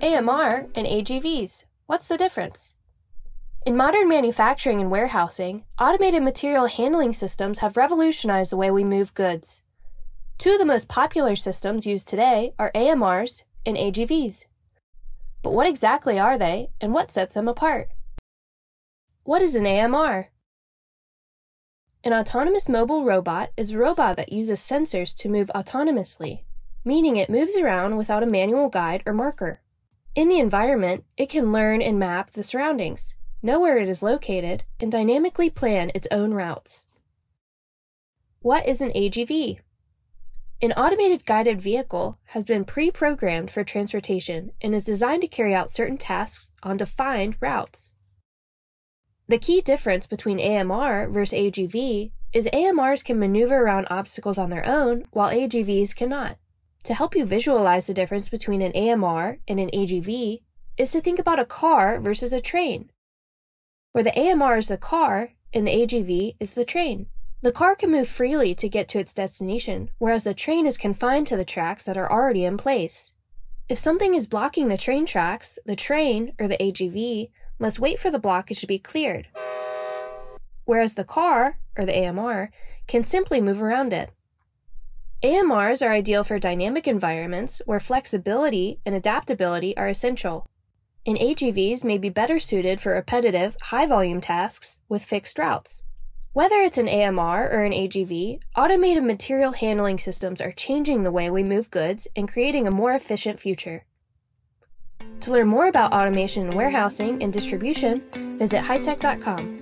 AMR and AGVs. What's the difference? In modern manufacturing and warehousing, automated material handling systems have revolutionized the way we move goods. Two of the most popular systems used today are AMRs and AGVs. But what exactly are they and what sets them apart? What is an AMR? An autonomous mobile robot is a robot that uses sensors to move autonomously, meaning it moves around without a manual guide or marker. In the environment, it can learn and map the surroundings, know where it is located, and dynamically plan its own routes. What is an AGV? An automated guided vehicle has been pre-programmed for transportation and is designed to carry out certain tasks on defined routes. The key difference between AMR versus AGV is AMRs can maneuver around obstacles on their own while AGVs cannot. To help you visualize the difference between an AMR and an AGV is to think about a car versus a train, where the AMR is the car and the AGV is the train. The car can move freely to get to its destination, whereas the train is confined to the tracks that are already in place. If something is blocking the train tracks, the train, or the AGV, must wait for the blockage to be cleared, whereas the car, or the AMR, can simply move around it. AMRs are ideal for dynamic environments where flexibility and adaptability are essential. And AGVs may be better suited for repetitive, high volume tasks with fixed routes. Whether it's an AMR or an AGV, automated material handling systems are changing the way we move goods and creating a more efficient future. To learn more about automation in warehousing and distribution, visit hy-tek.com.